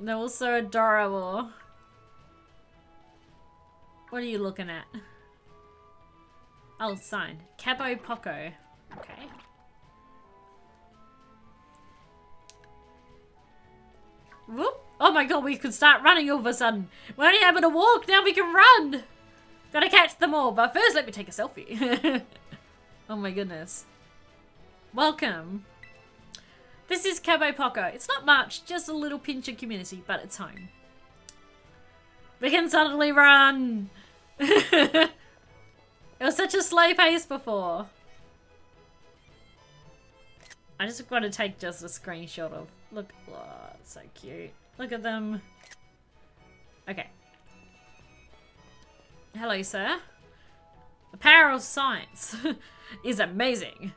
They're all so adorable. What are you looking at? Oh, signed. Cabo Poco. Okay. Whoop. Oh my god, we could start running all of a sudden. We're only able to walk, now we can run! Gotta catch them all, but first let me take a selfie. oh my goodness. Welcome. This is Cabo Poco. It's not much, just a little pinch of community, but it's home. We can suddenly run! it was such a slow pace before. I just want to take just a screenshot of... Look, oh, so cute. Look at them. Okay. Hello, sir. The power of science is amazing.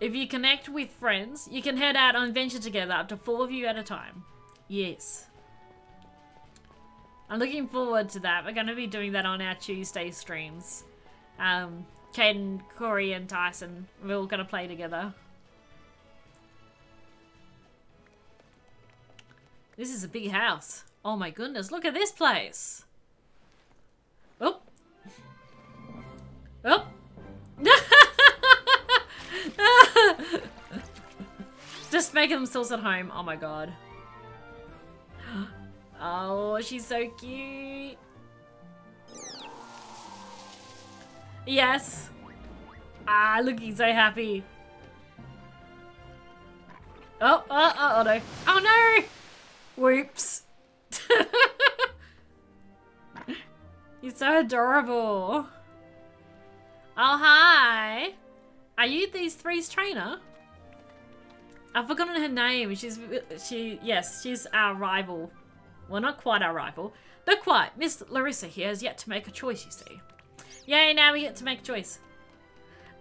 If you connect with friends, you can head out on adventure together, up to four of you at a time. Yes. I'm looking forward to that. We're going to be doing that on our Tuesday streams. Um, Caden, Corey, and Tyson, we're all going to play together. This is a big house. Oh my goodness, look at this place. Oh. Oh. Just making themselves at home. Oh my god. Oh, she's so cute. Yes. Ah, looking so happy. Oh, oh, oh, oh no. Oh no! Whoops. You're so adorable. Oh, hi. Are you these three's trainer? I've forgotten her name. She's, she, yes, she's our rival. Well, not quite our rival. Not quite. Miss Larissa here has yet to make a choice, you see. Yay, now we get to make a choice.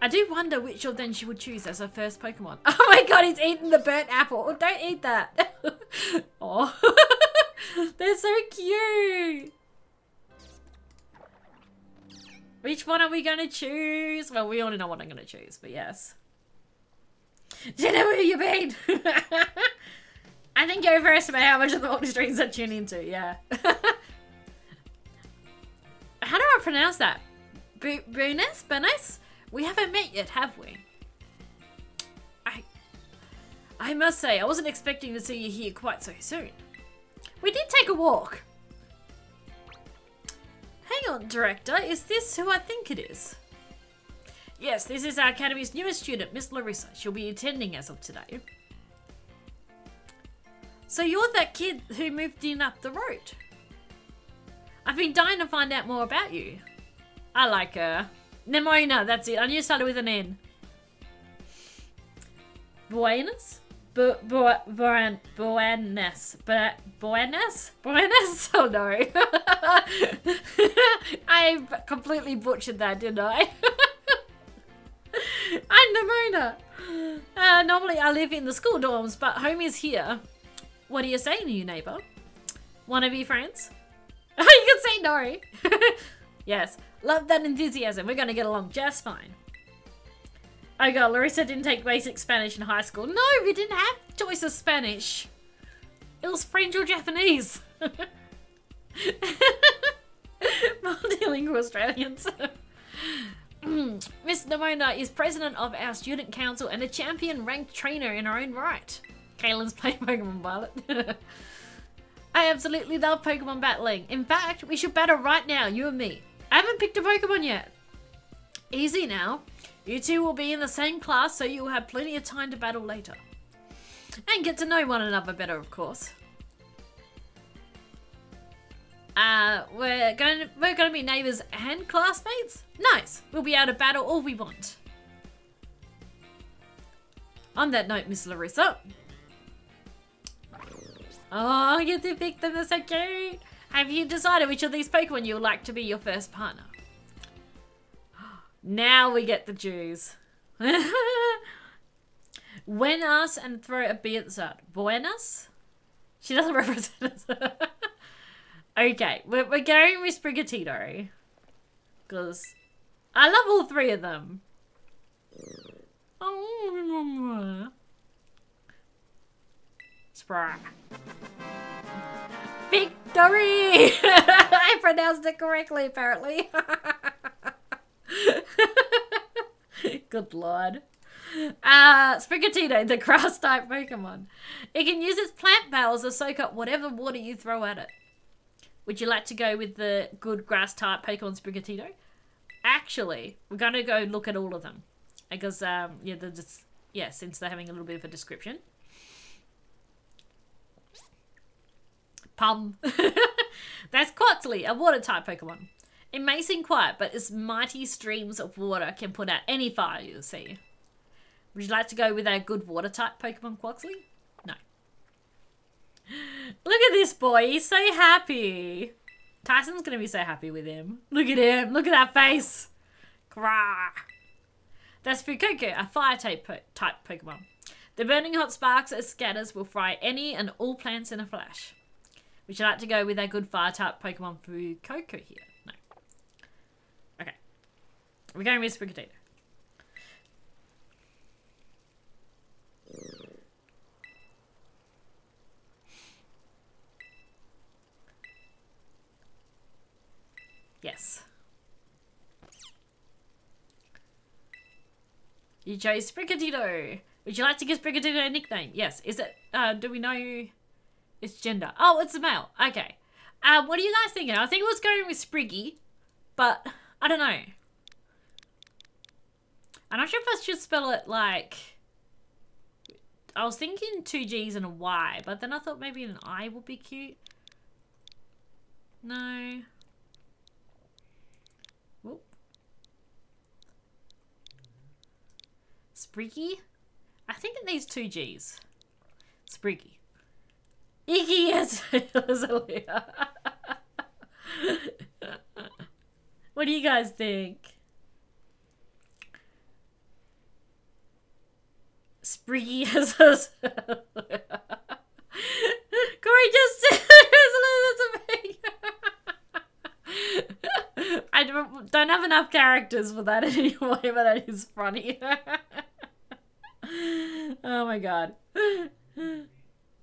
I do wonder which of them she would choose as her first Pokemon. Oh my god, he's eating the burnt apple. Oh, don't eat that. oh, they're so cute. Which one are we going to choose? Well, we already know what I'm going to choose, but yes. Do you know where you've been? I think you overestimate how much of the walking streams I tune into, yeah. how do I pronounce that? Bunes? Bunes? We haven't met yet, have we? I... I must say, I wasn't expecting to see you here quite so soon. We did take a walk. Hang on, Director. Is this who I think it is? Yes, this is our Academy's newest student, Miss Larissa. She'll be attending as of today. So you're that kid who moved in up the road. I've been dying to find out more about you. I like her. Nemona, that's it. I knew it started with an N. Buenas? Buenas. Bu buenas? Buenas? Oh no. I completely butchered that, didn't I? I'm Nemona. Uh, normally I live in the school dorms, but home is here. What are you say, new neighbor? Wanna be friends? you can say no. yes. Love that enthusiasm. We're to get along just fine. Oh god, Larissa didn't take basic Spanish in high school. No, we didn't have choice of Spanish. It was French or Japanese. Multilingual Australians. Miss Nemona is president of our student council and a champion ranked trainer in her own right. Kaylin's playing Pokemon Violet. I absolutely love Pokemon battling. In fact, we should battle right now, you and me. I haven't picked a Pokemon yet. Easy now. You two will be in the same class, so you'll have plenty of time to battle later. And get to know one another better, of course. Uh, we're going to, we're going to be neighbors and classmates? Nice. We'll be able to battle all we want. On that note, Miss Larissa. Oh, you get to pick them. They're so cute. Have you decided which of these Pokemon you would like to be your first partner? Now we get the Jews. when us and throw a B at the. Buenas? She doesn't represent us. okay, we're, we're going with Sprigatito. Because I love all three of them. Oh, victory! I pronounced it correctly, apparently. Good lord. Uh, Sprigatito, the grass type Pokemon. It can use its plant powers to soak up whatever water you throw at it. Would you like to go with the good grass type Pokemon Sprigatito? Actually, we're going to go look at all of them. Because, um, yeah, they're just, yeah, since they're having a little bit of a description. Pum. That's Quaxly, a water type Pokemon. It may seem quiet, but its mighty streams of water can put out any fire you see. Would you like to go with a good water type Pokemon Quaxly? No. Look at this boy, he's so happy. Tyson's gonna be so happy with him. Look at him, look at that face. Grah. That's Fuecoco, a fire type, po type Pokemon. The burning hot sparks it scatters will fry any and all plants in a flash. Would you like to go with a good fire type Pokemon Fuecoco here? We're going with Sprigatito. Yes. You chose Sprigatito. Would you like to give Sprigatito a nickname? Yes. Is it, uh, do we know its gender? Oh, it's a male. Okay. Uh, what are you guys thinking? I think it was going with Spriggy, but I don't know. I'm not sure if I should spell it like... I was thinking two G's and a Y, but then I thought maybe an I would be cute. No. Whoop. Spriggy? I think it needs two G's. Spriggy. Iggy as What do you guys think? Us. Corey just I don't, don't have enough characters for that anyway, but that is funny. oh my god. Yeah,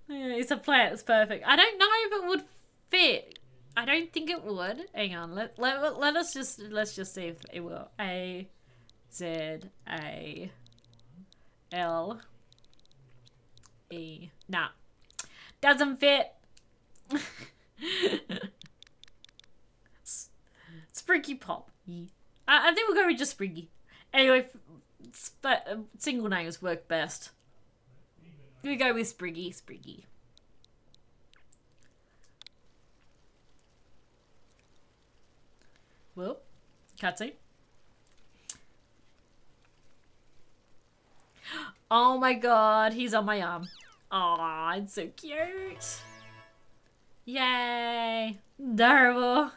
It's a plant, it's perfect. I don't know if it would fit. I don't think it would. Hang on, let, let, let us just, let's just see if it will. A, Z, A, L, E. Nah. Doesn't fit. Spriggy Pop. I, I think we'll go with just Spriggy. Anyway, uh, single names work best. We go with Spriggy, Spriggy. Well, cutscene. Oh my god, he's on my arm. Aw, it's so cute. Yay. Adorable.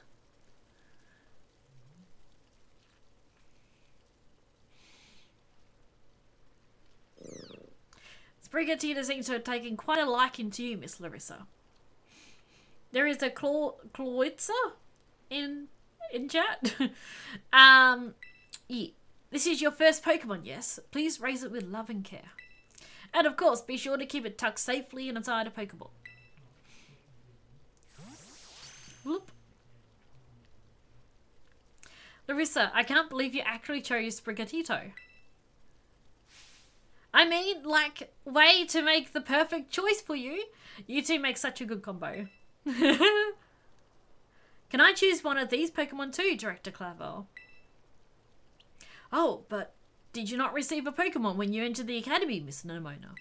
Sprigatito seems to have taken quite a liking to you, Miss Larissa. There is a Cla Clawitza in in chat. um, yeah. This is your first Pokemon, yes? Please raise it with love and care. And of course, be sure to keep it tucked safely inside a Pokeball. Whoop. Larissa, I can't believe you actually chose Sprigatito. I mean, like, way to make the perfect choice for you. You two make such a good combo. Can I choose one of these Pokemon too, Director Clavel? Oh, but did you not receive a Pokemon when you entered the Academy, Miss Nemona?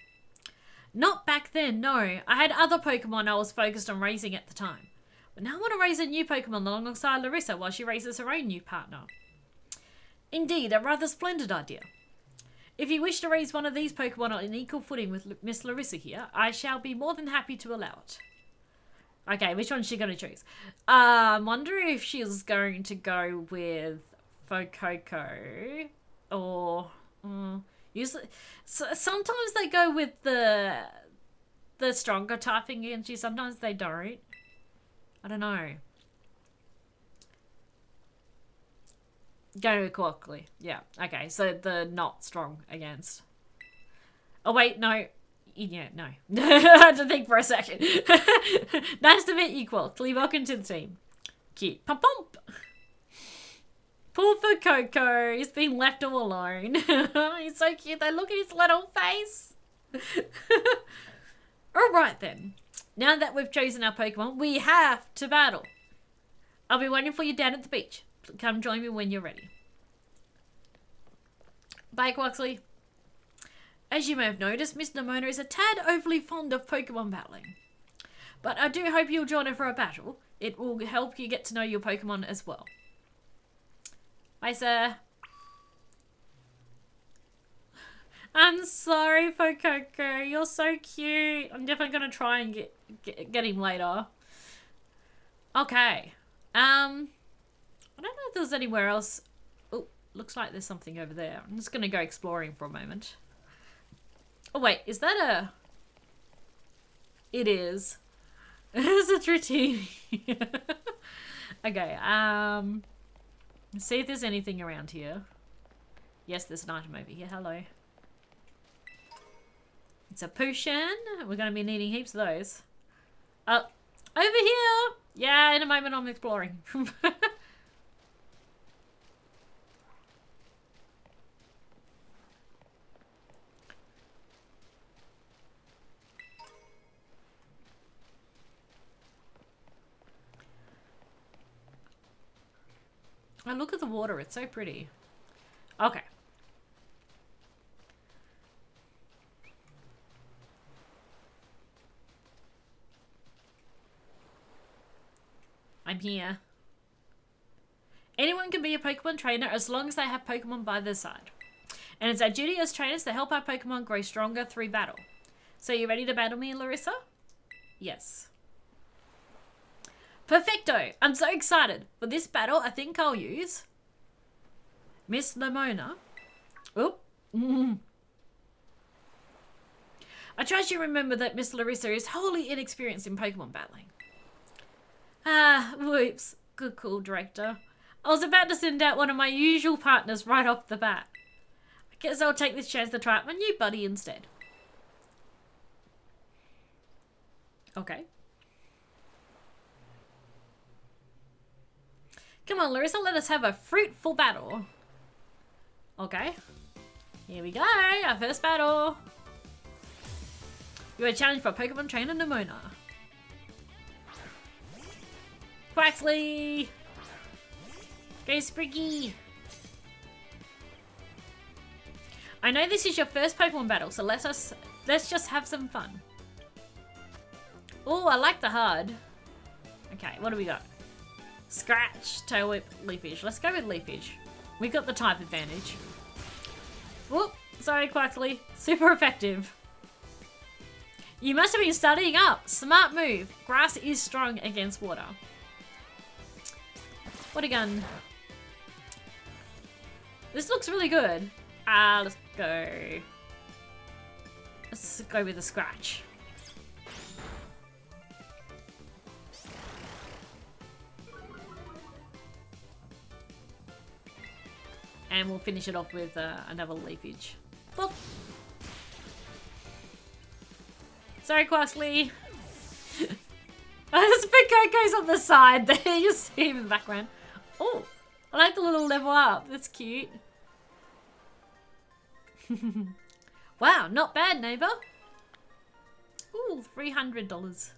Not back then, no. I had other Pokemon I was focused on raising at the time. But now I want to raise a new Pokemon alongside Larissa while she raises her own new partner. Indeed, a rather splendid idea. If you wish to raise one of these Pokemon on an equal footing with Miss Larissa here, I shall be more than happy to allow it. Okay, which one's she going to choose? I um, wonder if she's going to go with Fuecoco or... Um, usually, so, sometimes they go with the the stronger typing energy, sometimes they don't. I don't know. Go quickly. Yeah. Okay. So the not strong against. Oh wait, no. yeah, no. I had to think for a second. nice to meet you, Quaxly. Welcome to the team. Cute. Pump pump. Poor Fuecoco. He's been left all alone. He's so cute They Look at his little face. Alright then. Now that we've chosen our Pokemon, we have to battle. I'll be waiting for you down at the beach. Come join me when you're ready. Bye, Quaxly. As you may have noticed, Miss Nemona is a tad overly fond of Pokemon battling. But I do hope you'll join her for a battle. It will help you get to know your Pokemon as well. Sir. I'm sorry Fuecoco. You're so cute. I'm definitely going to try and get, get, get him later. Okay. Um, I don't know if there's anywhere else. Oh, looks like there's something over there. I'm just going to go exploring for a moment. Oh, wait. Is that a... It is. It's a Dratini. okay, um... Let's see if there's anything around here. Yes, there's an item over here. Hello. It's a potion. We're going to be needing heaps of those. Oh, over here! Yeah, in a moment I'm exploring. Oh, look at the water. It's so pretty. Okay. I'm here. Anyone can be a Pokemon trainer as long as they have Pokemon by their side. And it's our duty as trainers to help our Pokemon grow stronger through battle. So you ready to battle me, Larissa? Yes. Perfecto! I'm so excited. For this battle, I think I'll use... Miss Nemona. Oop. Mm. I trust you remember that Miss Larissa is wholly inexperienced in Pokemon battling. Ah, whoops. Good call, director. I was about to send out one of my usual partners right off the bat. I guess I'll take this chance to try out my new buddy instead. Okay. Come on, Larissa, let us have a fruitful battle. Okay. Here we go, our first battle. You are challenged for Pokemon Trainer Nemona. Quaxly! Go Spriggy! I know this is your first Pokemon battle, so let us let's just have some fun. Oh, I like the hard. Okay, what do we got? Scratch, Tail Whip, Leafage. Let's go with Leafage. We got the type advantage. Whoop, sorry Quaxly. Super effective. You must have been studying up. Smart move. Grass is strong against water. What a gun. This looks really good. Ah, uh, let's go. Let's go with a scratch. And we'll finish it off with uh, another leafage. Boop. Sorry, Quaxly. There's big Coco's on the side there. You see him in the background. Oh, I like the little level up. That's cute. wow, not bad, neighbor. Ooh, $300.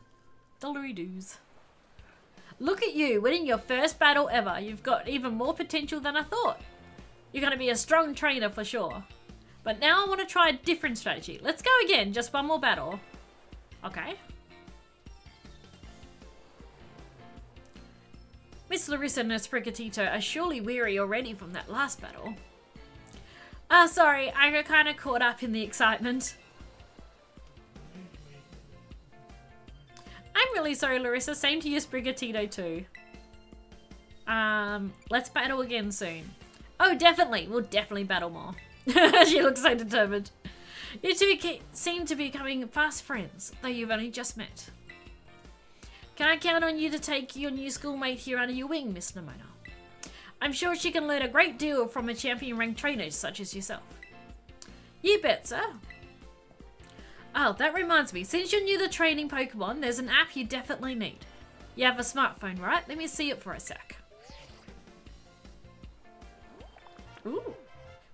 Dollary dues. Look at you, winning your first battle ever. You've got even more potential than I thought. You're going to be a strong trainer for sure. But now I want to try a different strategy. Let's go again, just one more battle. Okay. Miss Larissa and Sprigatito are surely weary already from that last battle. Ah, sorry, I got kind of caught up in the excitement. I'm really sorry, Larissa. Same to you, Sprigatito, too. Um, let's battle again soon. Oh, definitely. We'll definitely battle more. she looks so determined. You two seem to be becoming fast friends, though you've only just met. Can I count on you to take your new schoolmate here under your wing, Miss Nemona? I'm sure she can learn a great deal from a champion-ranked trainer such as yourself. You bet, sir. Oh, that reminds me. Since you're new to training Pokemon, there's an app you definitely need. You have a smartphone, right? Let me see it for a sec. Ooh.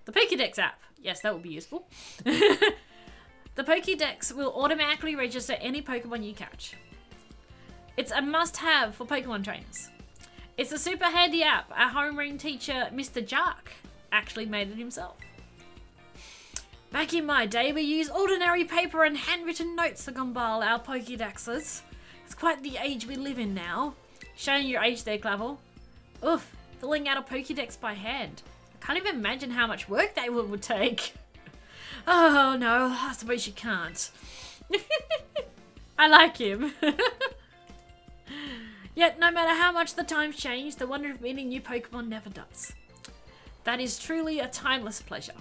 The Pokédex app. Yes, that would be useful. the Pokédex will automatically register any Pokemon you catch. It's a must-have for Pokemon trainers. It's a super handy app. Our homeroom teacher, Mr. Jacq, actually made it himself. Back in my day, we used ordinary paper and handwritten notes to compile our Pokédexes. It's quite the age we live in now. Showing your age there, Clavel. Oof, filling out a Pokédex by hand. Can't even imagine how much work that would take. Oh no, ah, I suppose you can't. I like him. Yet, no matter how much the times change, the wonder of meeting new Pokemon never does. That is truly a timeless pleasure.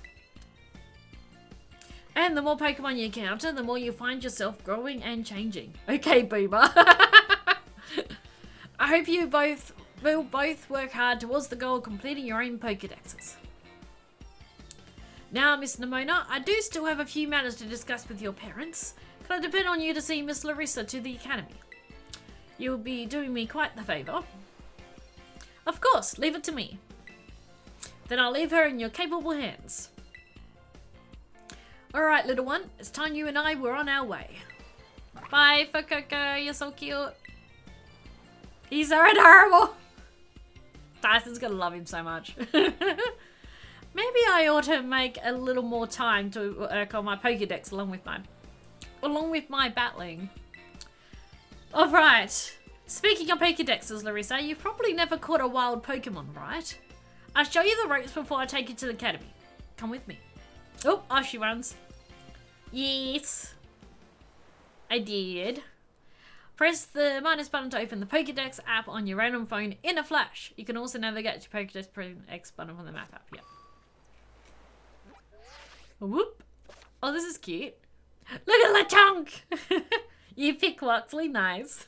And the more Pokemon you encounter, the more you find yourself growing and changing. Okay, Boomer. I hope you both will both work hard towards the goal of completing your own Pokedexes. Now, Miss Nemona, I do still have a few matters to discuss with your parents. Can I depend on you to see Miss Larissa to the academy? You'll be doing me quite the favour. Of course, leave it to me. Then I'll leave her in your capable hands. Alright, little one. It's time you and I were on our way. Bye, Fuecoco. You're so cute. He's so adorable. Tyson's gonna love him so much. Maybe I ought to make a little more time to work on my Pokédex along with my along with my battling. Alright. Speaking of Pokédexes, Larissa, you've probably never caught a wild Pokemon, right? I'll show you the ropes before I take you to the academy. Come with me. Oh, off she runs. Yes. I did. Press the minus button to open the Pokédex app on your Rotom Phone in a flash. You can also navigate to Pokédex pressing X button on the map app. Yeah. Whoop. Oh, this is cute. Look at Lechonk! You pick Quaxly, nice.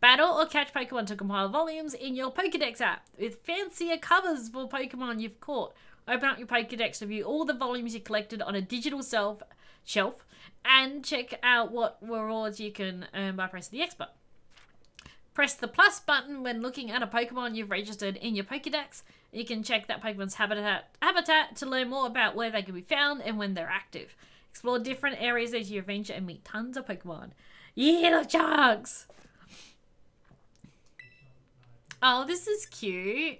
Battle or catch Pokemon to compile volumes in your Pokedex app with fancier covers for Pokemon you've caught. Open up your Pokedex to view all the volumes you collected on a digital self shelf and check out what rewards you can earn by pressing the X button. Press the plus button when looking at a Pokemon you've registered in your Pokedex. You can check that Pokemon's habitat, habitat to learn more about where they can be found and when they're active. Explore different areas as you adventure and meet tons of Pokemon. Yeah, chunks. Oh, this is cute.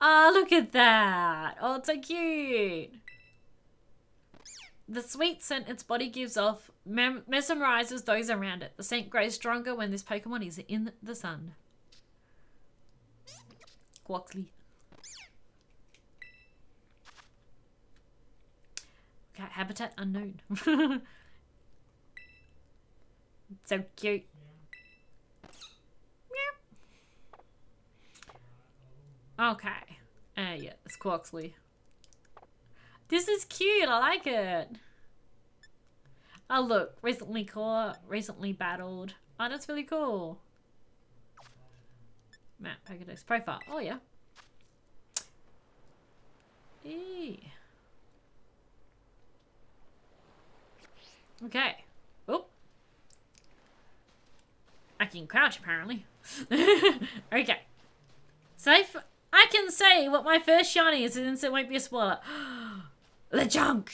Oh, look at that. Oh, it's so cute. The sweet scent its body gives off mesmerizes those around it. The scent grows stronger when this Pokemon is in the sun. Quaxly. Okay, habitat unknown. So cute. Okay. Uh, yeah, it's Quaxly. This is cute. I like it. Oh, look. Recently caught. Recently battled. Oh, that's really cool. Map Pokedex profile. Oh, yeah. Eee. Okay. Oh. I can crouch, apparently. okay. If I can say what my first shiny is, since it won't be a spoiler. Lechonk!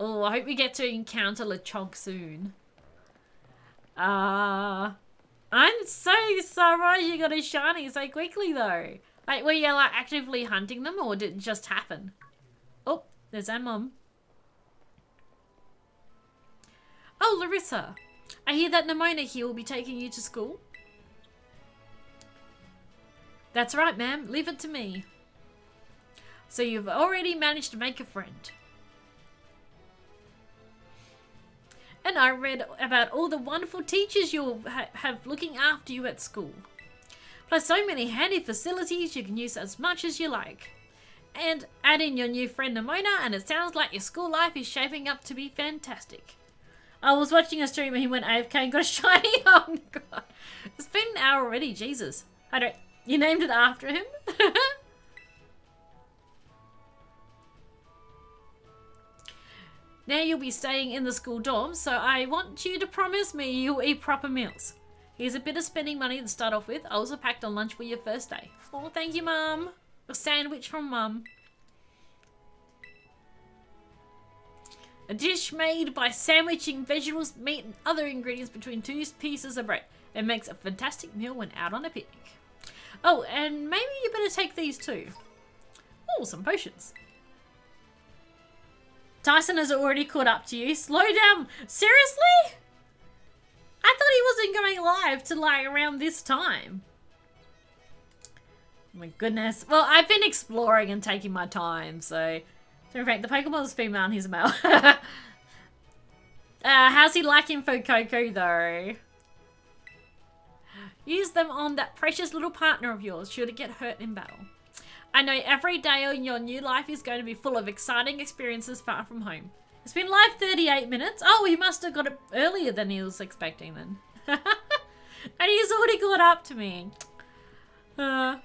Oh, I hope we get to encounter Lechonk soon. Uh, I'm so sorry you got a shiny so quickly, though. Like, were you, like, actively hunting them, or did it just happen? Oh, there's our mum. Oh, Larissa. I hear that Nemona here will be taking you to school. That's right, ma'am. Leave it to me. So you've already managed to make a friend. And I read about all the wonderful teachers you'll ha have looking after you at school. Plus so many handy facilities you can use as much as you like. And add in your new friend Nemona and it sounds like your school life is shaping up to be fantastic. I was watching a stream and he went AFK and got a shiny. Oh god. It's been an hour already, Jesus. I don't you named it after him? Now you'll be staying in the school dorm, so I want you to promise me you'll eat proper meals. Here's a bit of spending money to start off with. I also packed a lunch for your first day. Oh, thank you, Mum. A sandwich from Mum. A dish made by sandwiching vegetables, meat, and other ingredients between two pieces of bread. It makes a fantastic meal when out on a picnic. Oh, and maybe you better take these too. Oh, some potions. Tyson has already caught up to you. Slow down. Seriously? I thought he wasn't going live to like around this time. Oh my goodness. Well, I've been exploring and taking my time, so... In fact, the Pokemon is female and he's a male. uh, how's he liking Fuecoco, though? Use them on that precious little partner of yours should it get hurt in battle. I know every day in your new life is going to be full of exciting experiences far from home. It's been live 38 minutes. Oh, he must have got it earlier than he was expecting then. and he's already caught up to me. Uh,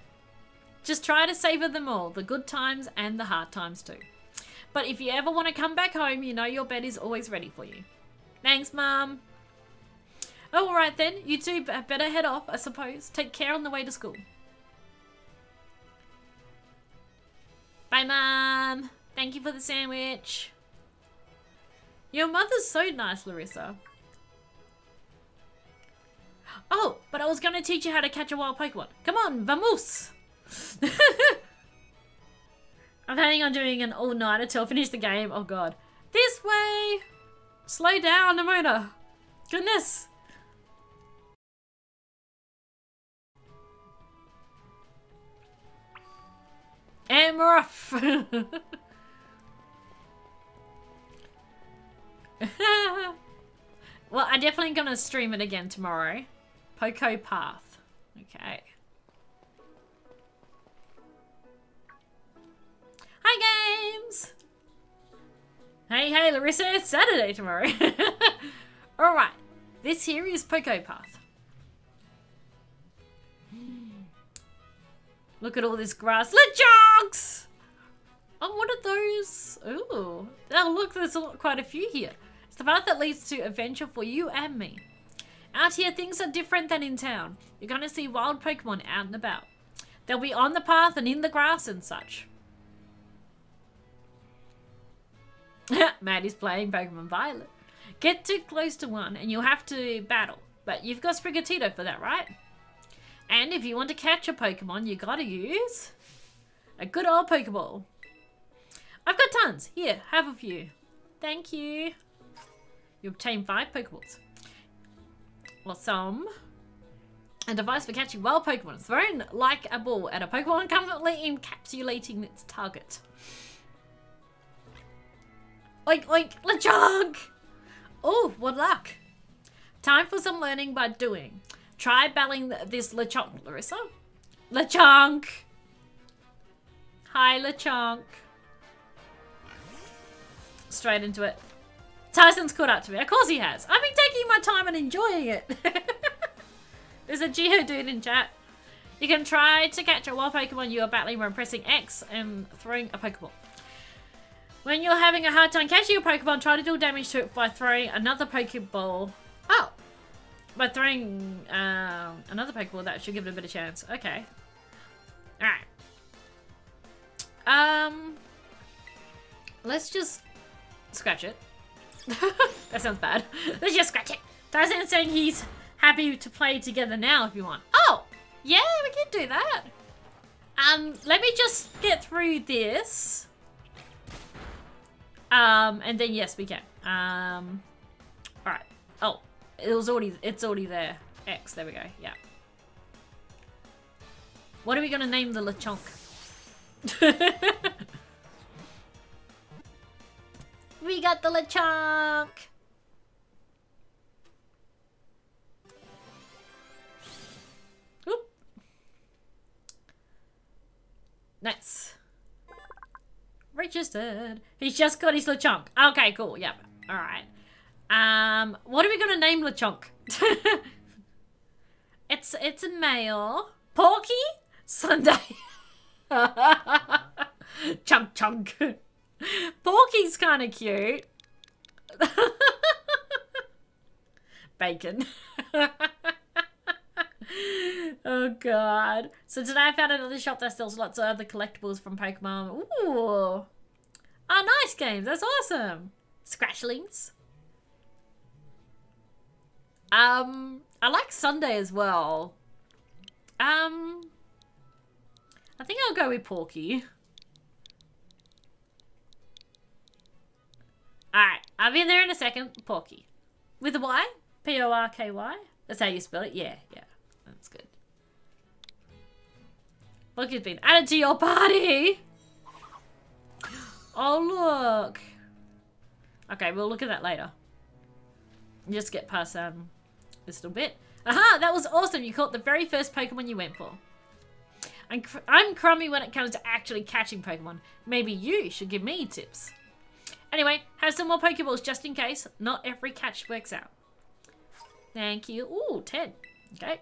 just try to savor them all, the good times and the hard times too. But if you ever want to come back home, you know your bed is always ready for you. Thanks, Mum. Oh, alright then. You two better head off, I suppose. Take care on the way to school. Bye, Mom. Thank you for the sandwich. Your mother's so nice, Larissa. Oh, but I was going to teach you how to catch a wild Pokemon. Come on, vamos! I'm planning on doing an all-nighter till I finish the game. Oh, God. This way! Slow down, Nemona. Goodness. And we're well, I'm definitely going to stream it again tomorrow. Poco Path. Okay. Hi, games! Hey, hey, Larissa, it's Saturday tomorrow. Alright, this here is Poco Path. Look at all this grass. Lechonks! Oh, what are those? Ooh. Oh, look, there's quite a few here. It's the path that leads to adventure for you and me. Out here, things are different than in town. You're going to see wild Pokemon out and about. They'll be on the path and in the grass and such. Maddie's playing Pokemon Violet. Get too close to one and you'll have to battle. But you've got Sprigatito for that, right? And if you want to catch a Pokemon, you gotta use a good old Pokeball. I've got tons. Here, have a few. Thank you. You obtain five Pokeballs. Awesome. A device for catching wild Pokemon. Thrown like a ball at a Pokemon, comfortably encapsulating its target. Oink, oink, LeChonk! Oh, what luck. Time for some learning by doing. Try battling this Lechonk, Larissa. Lechonk! Hi, Lechonk. Straight into it. Tyson's caught up to me. Of course he has. I've been taking my time and enjoying it. There's a Geodude in chat. You can try to catch a wild Pokemon you are battling by pressing X and throwing a Pokeball. When you're having a hard time catching a Pokemon, try to deal damage to it by throwing another Pokeball. Oh! By throwing uh, another Pokeball, that should give it a better chance. Okay. Alright. Um, let's just scratch it. that sounds bad. Let's just scratch it. Tyson's saying he's happy to play together now if you want. Oh, yeah, we can do that. Um, let me just get through this. Um, and then yes, we can. Um, all right. Oh, it was already, it's already there. X, there we go. Yeah. What are we gonna name the Lechonk? we got the Lechonk! Oop. Nice. Registered. He's just got his Lechonk. Okay, cool. Yep. Alright. Um, what are we gonna name Lechonk? it's it's a male. Porky? Sunday. chunk chunk. Porky's kind of cute. Bacon. oh god. So today I found another shop that sells lots of other collectibles from Pokemon. Ooh. Oh, nice games. That's awesome. Scratchlings. Um, I like Sunday as well. Um, I think I'll go with Porky. Alright, I'll be in there in a second. Porky. With a Y? P-O-R-K-Y? That's how you spell it? Yeah, yeah. That's good. Look, Porky's been added to your party! Oh, look. Okay, we'll look at that later. Just get past um, this little bit. Aha! That was awesome! You caught the very first Pokemon you went for. I'm, cr I'm crummy when it comes to actually catching Pokemon. Maybe you should give me tips. Anyway, have some more Pokeballs just in case. Not every catch works out. Thank you. Ooh, 10. Okay.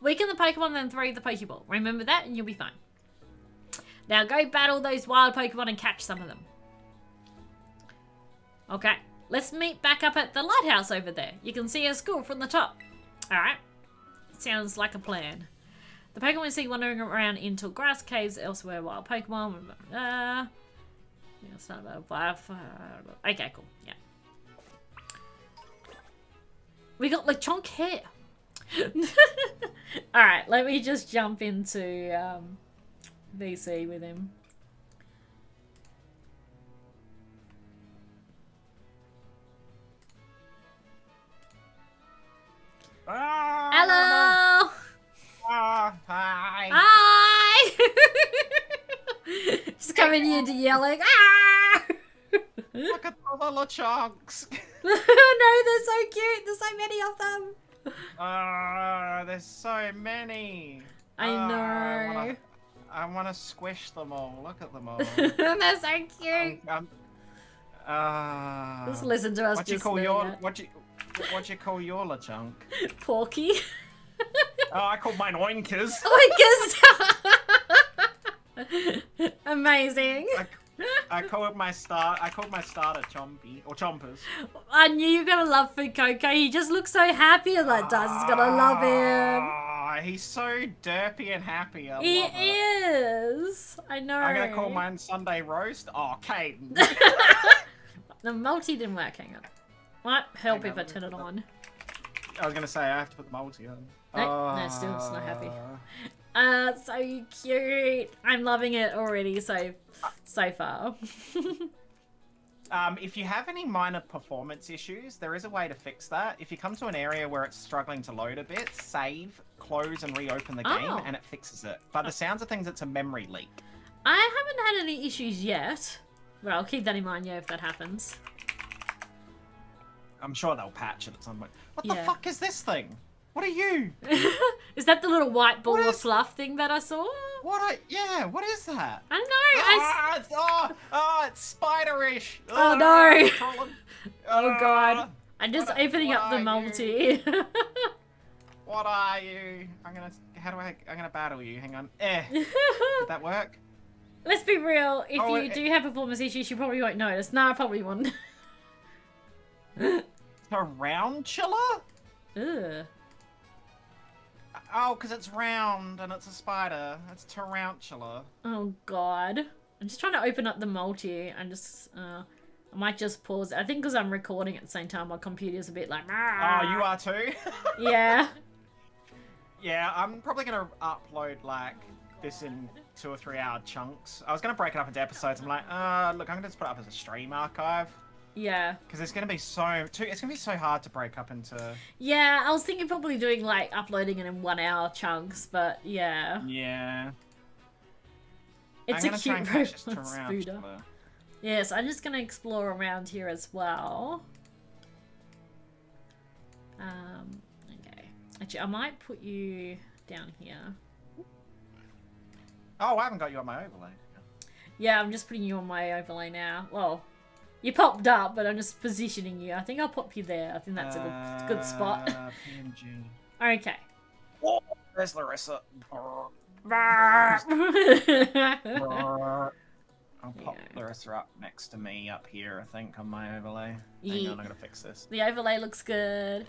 Weaken the Pokemon, then throw the Pokeball. Remember that and you'll be fine. Now go battle those wild Pokemon and catch some of them. Okay. Let's meet back up at the lighthouse over there. You can see our school from the top. Alright. Sounds like a plan. The Pokemon see wandering around into grass caves elsewhere while Pokemon. Uh, okay, cool. Yeah. We got Lechonk here. Alright, let me just jump into um, VC with him. Here to yelling. Ah! Look at all the Lechonks. no, they're so cute. There's so many of them. Ah, there's so many. I Ah, know. I wanna, I wanna squish them all. Look at them all. they're so cute. Um, um, ah. Just listen to us what you call your it. what you what you call your Lechonk? Porky. Oh, I call mine Oinkers. Oinkers! Amazing. I, I call my star. I called my starter Chompy or Chompers. I knew you were gonna love Fuecoco. He just looks so happy as that does. He's gonna love him. Ah, he's so derpy and happy. I He it. is. I know. I'm gonna call mine Sunday roast. Oh, Caden. The multi didn't work. Hang on. Might help if I turn it on. I was gonna say I have to put the multi on. No, no, still it's not happy. Uh, so cute. I'm loving it already. So, so far. Um, if you have any minor performance issues, there is a way to fix that. If you come to an area where it's struggling to load a bit, save, close, and reopen the game, Oh. and it fixes it. By the sounds of things, it's a memory leak. I haven't had any issues yet. Well, I'll keep that in mind, yeah, if that happens. I'm sure they'll patch it at some point. What Yeah. the fuck is this thing? What are you? is that the little white ball of fluff thing that I saw? What? I, yeah. What is that? I don't know. I Ah, it's, oh, oh, it's spiderish. Oh, Ah, no. Oh, God. I'm just what- opening what up the are multi. What are you? I'm gonna. How do I? I'm gonna battle you. Hang on. Eh. Did that work? Let's be real. If Oh, you it- do have performance issues, you probably won't notice. Nah, I probably won't. A Tarountula? Ugh. Oh, because it's round and it's a spider. It's Tarountula. Oh god. I'm just trying to open up the multi. I'm just, uh, I might just pause. I think because I'm recording at the same time, my computer's a bit like. Oh, you are too? Yeah. yeah, I'm probably gonna upload like this in two or three hour chunks. I was gonna break it up into episodes. I'm like, uh, look, I'm gonna just put it up as a stream archive Yeah. because it's gonna be so too. It's gonna be so hard to break up into. Yeah, I was thinking probably doing like uploading it in one hour chunks, but yeah. Yeah. It's I'm a cute and catch this robot spooder. tarantula. Yes, I'm just gonna explore around here as well. Um, okay. Actually, I might put you down here. Oh, I haven't got you on my overlay. Yeah, I'm just putting you on my overlay now. Well, you popped up, but I'm just positioning you. I think I'll pop you there. I think that's a good, good spot. Uh, okay. Oh, there's Larissa. I'll pop you go. Larissa up next to me up here, I think, on my overlay. Hang on, I'm gonna fix this. The overlay looks good.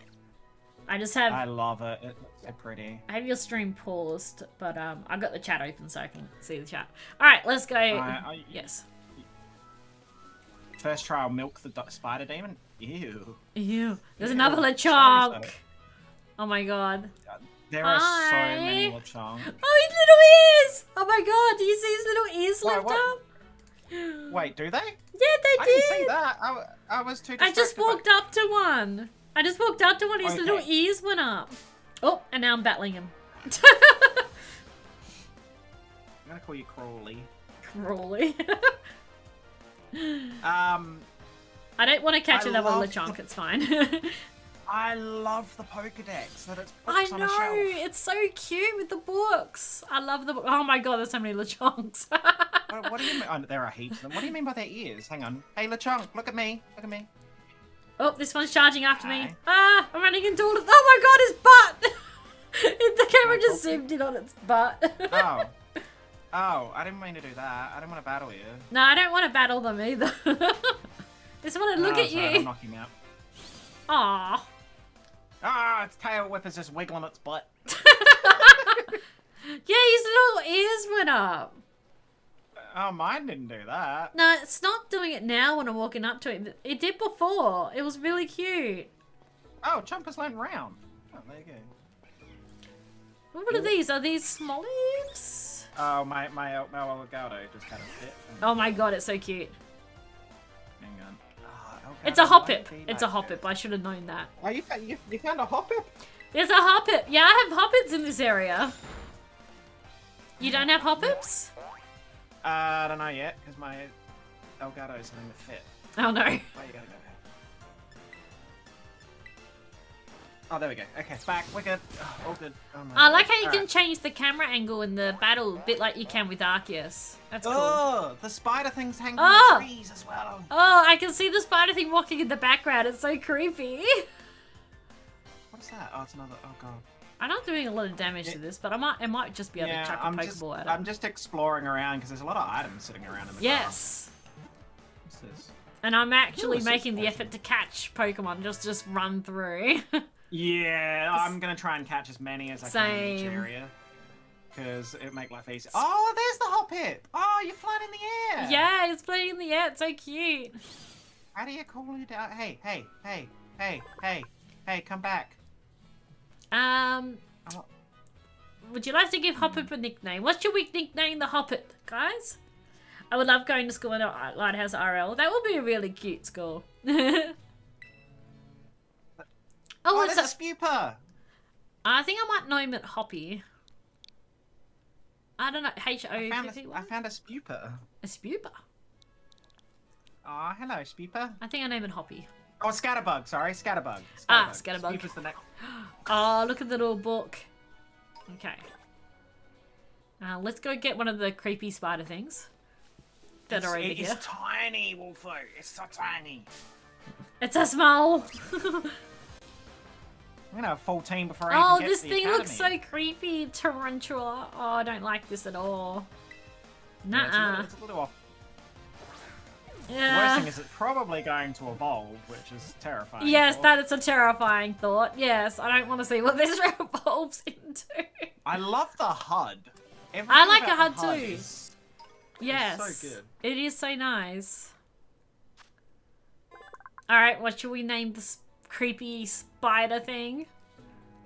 I just have I love it. It looks so pretty. I have your stream paused, but um, I've got the chat open so I can see the chat. All right, let's go. I- I- yes. First trial, milk the spider demon. Ew. Ew. There's Ew, another Lechonk. Oh my god. There are Hi. so many Lechonk. Oh, his little ears! Oh my god, do you see his little ears lift what? up? Wait, do they? Yeah, they I did. didn't see that. I, I was too I just by- walked up to one. I just walked up to one. His little ears went up. Oh, and now I'm battling him. I'm gonna call you Crawley. Crawley. Um, I don't want to catch I another Lechonk. the- It's fine. I love the Pokedex that it's I books on a know. It's so cute with the books. I love the. Oh my god, there's so many Lechonks. What, what do you mean? Oh, there are heaps of them. What do you mean by their ears? Hang on. Hey, Lechonk, look at me. Look at me. oh, this one's charging after me. Ah, I'm running into all of. Oh my god, his butt! the camera just talk to you? zoomed in on its butt. Oh. Oh, I didn't mean to do that. I didn't want to battle you. no, I don't want to battle them either. just want to look Oh, at sorry, I'll you. knock him out. Aw. Ah, its tail whip is just wiggling its butt. Yeah, his little ears went up. Oh, mine didn't do that. No, it's not doing it now when I'm walking up to it. It did before. It was really cute. Oh, Chompers learned round. Oh, there you go. What are these? Are these smollies? Oh, my my my Elgato just had a fit. Oh my god, it's so cute. Hang on. Oh, It's a Elgato, hoppip. It's a like hoppip. I should have known that. Oh, you, fa- you, you found a hoppip? There's a hoppip. Yeah, I have hoppips in this area. You don't have hoppips? Uh, I don't know yet, because my Elgato's having a fit. Oh no. Where you gotta go? Oh, there we go. Okay, it's back. We're good. Oh, all good. Oh, my I like how you can Alright. change the camera angle in the battle, a bit like you can with Arceus. That's cool. Oh, the spider thing's hanging Oh! in the trees as well. Oh, I can see the spider thing walking in the background. It's so creepy. What's that? Oh, it's another. Oh god. I'm not doing a lot of damage to this, but I might, I might just be able Yeah, to chuck a I'm just, Pokeball at it. I'm just exploring around because there's a lot of items sitting around in the. Yes. What's this? And I'm actually Ooh, making the effort to catch Pokemon, just just run through. Yeah, I'm gonna try and catch as many as I can in each area. Because it make life easy. Oh, there's the hoppip! Oh, you're flying in the air! yeah, it's flying in the air. It's so cute. How do you cool you down? Hey, hey, hey, hey, hey, hey, come back. Um, Oh. would you like to give Hoppip a nickname? What's your weak nickname, the Hoppip, guys? I would love going to school in a Lighthouse RL. That would be a really cute school. oh, Oh, up? a Spewpa! I think I might name it Hoppy. I don't know. H O I found P P a, Y. I found a Spewpa. A Spewpa. Oh, hello, Spewpa. I think I name it Hoppy. Oh, Scatterbug, sorry, Scatterbug. Scatterbug. Ah, Scatterbug. Spewpa's the next. Oh, look at the little book. Okay. Uh, let's go get one of the creepy spider things that It's, are over it here. tiny, Wolfo. It's so tiny. It's a small. I'm gonna have a full team before I oh, even get this to the thing looks so creepy. Tarountula. Oh, I don't like this at all. Yeah, it's, a little, it's a little off. The worst thing is it's probably going to evolve, which is terrifying. Yes, thought. that is a terrifying thought. Yes, I don't want to see what this evolves into. I love the HUD. Everything I like a the the HUD too. is- Yes. so good. It is so nice. Alright, what should we name this creepy spider thing?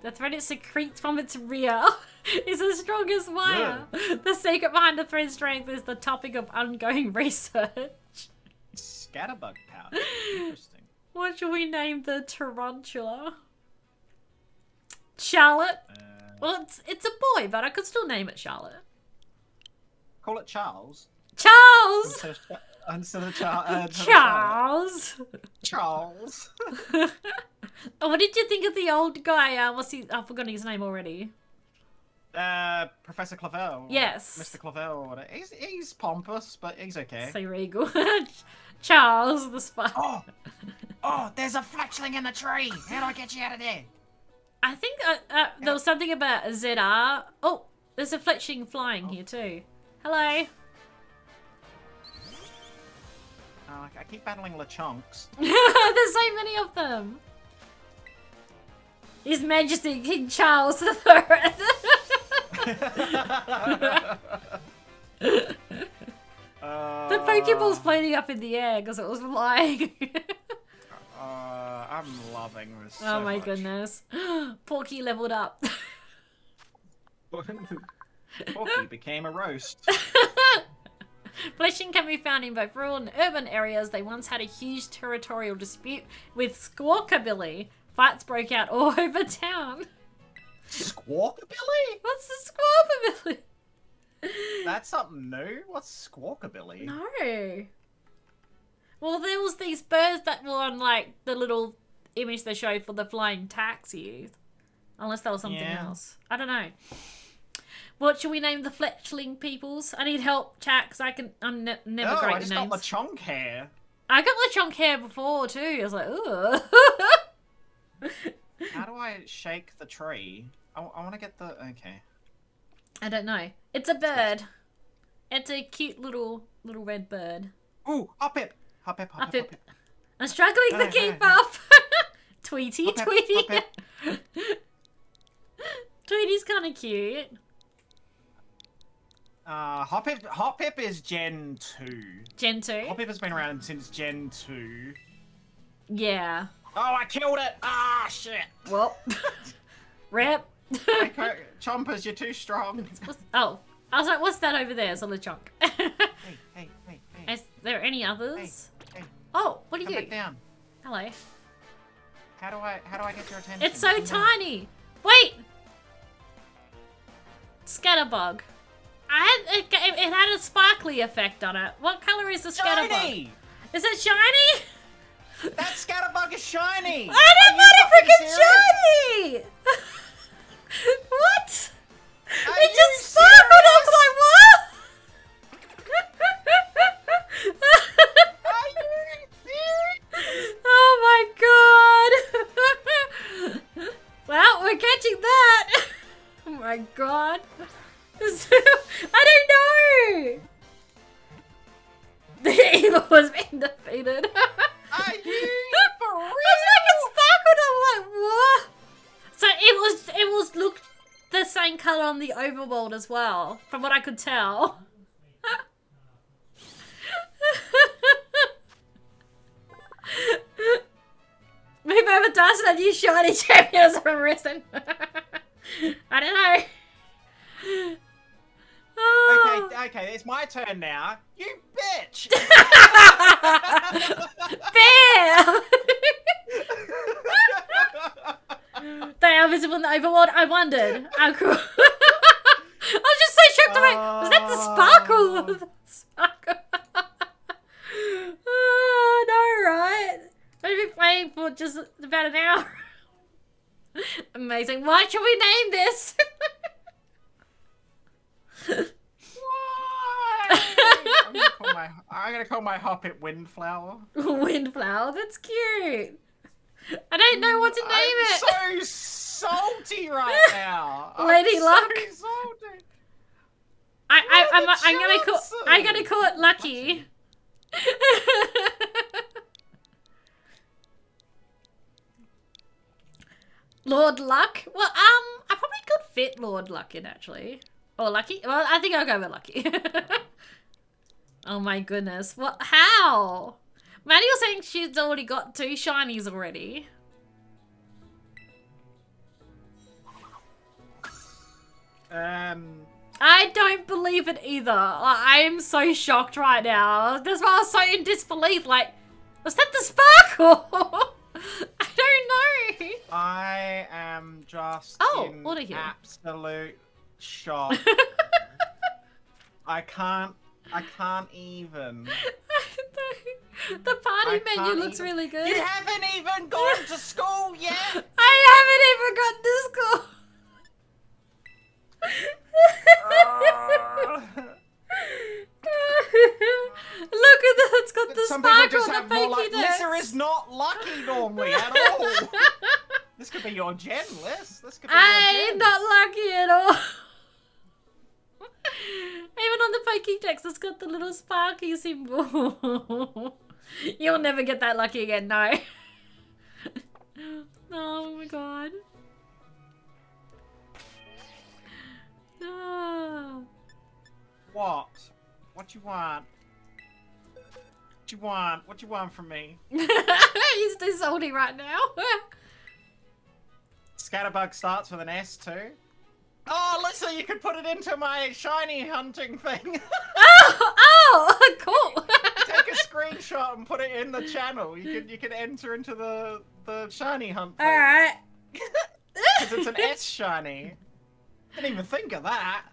The thread it secretes from its rear is as strong as wire. The secret behind the thread's strength is the topic of ongoing research. Scatterbug powder. Interesting. What should we name the tarantula? Charlotte? Uh, Well, it's, it's a boy, but I could still name it Charlotte. call it Charles. Charles! Instead of, Cha- Char- uh, of Charles! Charles. Oh, what did you think of the old guy? Uh, what's he? I've forgotten his name already. uh, Professor Clavel. Yes. Mr. Clavel. Or. He's, he's pompous, but he's okay. So regal. Charles the spy. Oh! Oh, there's a fletchling in the tree! How do I get you out of there? I think uh, uh, there was something about ZR. Oh, there's a fletchling flying here too. Hello. Uh, I keep battling Lechonks. There's so many of them. His Majesty King Charles III. uh, the Pokeball's floating up in the air because it was flying. Uh, I'm loving this. oh my much. goodness. Porky leveled up. Porky became a roast. Fletchling can be found in both rural and urban areas. They once had a huge territorial dispute with Squawkabilly. Fights broke out all over town. Squawkabilly? What's the Squawkabilly? That's something new. What's Squawkabilly? No. Well, there was these birds that were on like the little image they showed for the flying taxi. Unless that was something Yeah. else. I don't know. What should we name the fletchling peoples? I need help, chat, because I can. I'm ne- never Oh, great I just names. got Lechonk hair. I got Lechonk hair before too. I was like, ugh. How do I shake the tree? I, want to get the. Okay. I don't know. It's a bird. It's a cute little little red bird. Ooh, hop it! Hop it, hop, it, it. hop it. I'm struggling to keep up. Tweety, Hop Tweety. Tweety's kind of cute. Uh, Hoppip, Hoppip is Gen 2. Gen 2. Hoppip has been around since Gen 2. Yeah. Oh, I killed it! Ah, shit! Well. Rip. Hey, Chompers, you're too strong. What's- oh. I was like, what's that over there? It's a Lechonk. Hey, hey, hey, hey. Is there any others? Hey, Oh, what are come you? back down. Hello. How do I, how do I get your attention? It's so Come tiny. Wait. Scatterbug. I had, it, it, had a sparkly effect on it. What color is the scatterbug? Shiny! Is it shiny? That scatterbug is shiny! I didn't want it freaking shiny! sparkle? Oh. That the oh, ah, no, right? We've been playing for just about an hour. Amazing. Why should we name this? Why? I'm gonna call my I'm gonna call my hoppip windflower. Windflower. That's cute. I don't know what to mm, name I'm it. so salty right now. I'm Lady so Luck. salty. I, I, I'm, I'm gonna call. I'm gonna call it Lucky. Lord Luck. Well, um, I probably could fit Lord Luck in actually, or Lucky. Well, I think I'll go with Lucky. oh my goodness! What? How? Maddie was saying she's already got two shinies already. Um, I don't believe it either. Like, I am so shocked right now. That's why I was so in disbelief. Like, was that the sparkle? I don't know. I am just Oh, in what are you? absolute shock. I can't. I can't even. the party menu looks even- really good. You haven't even gone to school yet. I haven't even got to school. Oh. Look at that! It's got the Some people sparkle just on have the more fakey luck. dex. Lissa is not lucky normally at all. this could be your gen, Liz. This could be I'm gen. not lucky at all. Even on the text, it's got the little sparky symbol. You'll never get that lucky again, no. oh my god. Ah. What? What you want? What you want? What you want from me? He's salty right now. Scatterbug starts with an S too. Oh, listen, you can put it into my shiny hunting thing. oh, oh, cool. Take a screenshot and put it in the channel. You can you can enter into the the shiny hunt thing. All right. Because it's an S shiny. Didn't even think of that.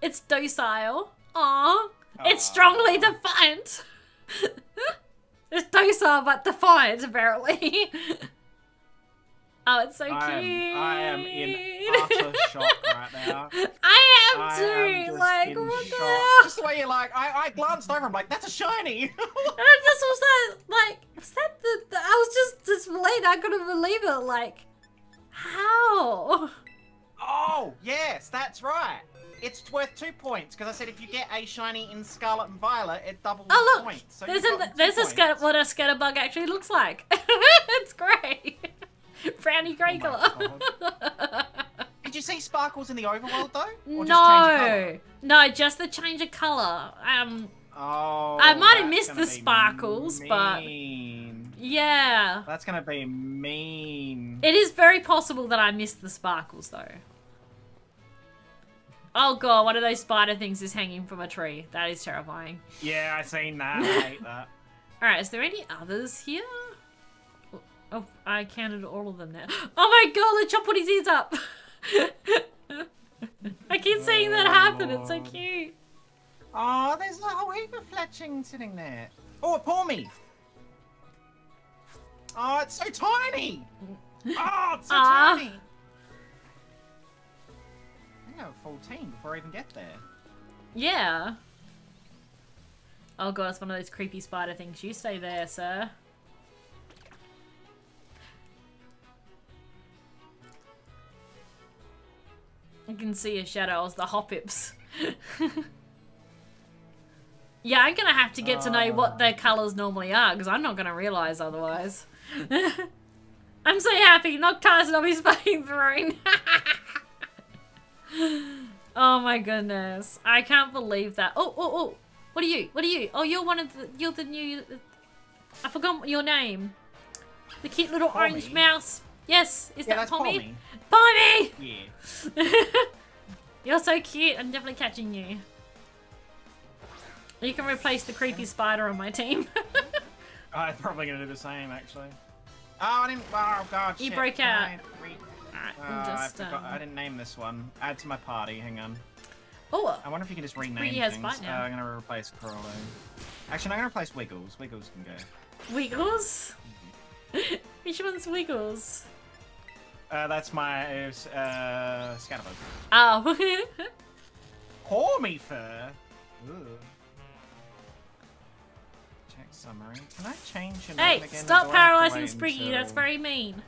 It's docile. Aw. It's strongly Aw. defiant. it's docile but defiant, apparently. oh, it's so I cute. am, I am in utter shock right now. I am I too. am like, in what the hell? Just the way you like, I, I glanced over. I'm like, that's a shiny. And I just was that, like, was that the, the I was just dismayed. I couldn't believe it. Like, how? oh yes, that's right. It's worth two points because I said if you get a shiny in Scarlet and Violet, it doubles Oh look, points. So there's a there's a scatter what a scatterbug actually looks like. it's grey, Brownie grey Oh colour. Did you see sparkles in the overworld though? Or just change of no, no, just the change of colour. Um, Oh, I might have missed the sparkles, but- yeah, That's gonna be mean. it is very possible that I missed the sparkles though. Oh god, one of those spider things is hanging from a tree. That is terrifying. Yeah, I seen that. I hate that. Alright, is there any others here? Oh, I counted all of them now. Oh my god, Lechonk put his ears up! I keep seeing that Oh, happen, it's so cute. Oh, there's a whole heap of fletchling sitting there. Oh, a Pawmi. Oh, it's so tiny. Oh, it's so Ah. tiny. I have a full team before I even get there. Yeah. Oh god, it's one of those creepy spider things. You stay there, sir. I can see a shadows, the hoppips. yeah, I'm gonna have to get to know what ah. their colours normally are, because I'm not gonna realise otherwise. I'm so happy, Noctis not his fucking throne. oh my goodness. I can't believe that. Oh, oh, oh. What are you? What are you? Oh, you're one of the, you're the new, I forgot your name. The cute little orange mouse. Yes, is Yeah, that Pommy? Pawmi. Pommy! Yeah. You're so cute. I'm definitely catching you. You can replace the creepy spider on my team. Oh, I'm probably gonna do the same actually. Oh, I didn't. Oh God. You broke out. I Uh, we'll I, forgot, Um... I didn't name this one. Add to my party. Hang on. Oh, I wonder if you can just rename has things. now. Uh, I'm gonna replace Crawler. Actually, I'm gonna replace Wiggles. Wiggles can go. Wiggles? Which one's Wiggles? Uh, that's my uh, Scatterbug. Oh. Hormy fur. Ooh. Check summary. Can I change your name hey, again? stop or do I have to paralyzing Spriggy. until- That's very mean.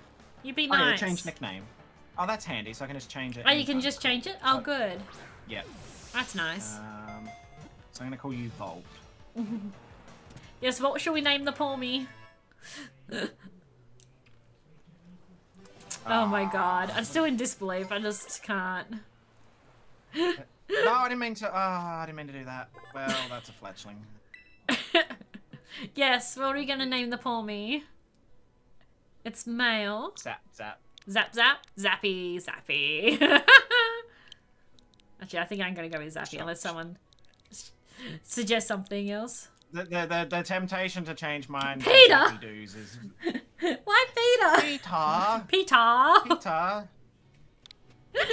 You'd be nice. Oh, yeah, change nickname. Oh, that's handy. So I can just change it. Oh, you can just change it? Oh, Oh. good. Yeah. That's nice. Um, so I'm gonna call you Volt. Yes, what should we name the Pawmi? oh my god. I'm still in disbelief. I just can't. No, I didn't mean to. Oh, I didn't mean to do that. Well, that's a fletchling. yes, what are we gonna name the Pawmi? It's male. Zap, zap. Zap zap. Zappy zappy. Actually, I think I'm gonna go with zappy unless someone suggests something else. The, the, the, the temptation to change mine Peter! Is Why Peter? Peter. Peter. Peter.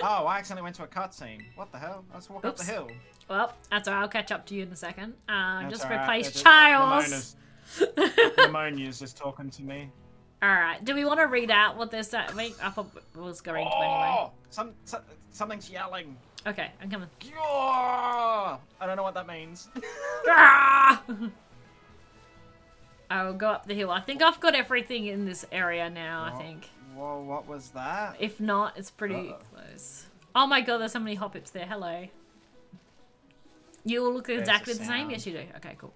Oh, I accidentally went to a cutscene. What the hell? Let's walk up the hill. Well, that's alright. I'll catch up to you in a second. Uh, just replace the- Charles. Ramona's- Ramonia's just talking to me. Alright, do we want to read out what this uh, wait, I thought it was going to anyway. Oh, some, some, something's yelling. Okay, I'm coming. Oh, I don't know what that means. I will go up the hill. I think I've got everything in this area now, I think. Whoa, what was that? If not, it's pretty Uh-oh. close. Oh my god, there's so many hoppips there. Hello. You all look exactly the same? Yes, you do. Okay, cool.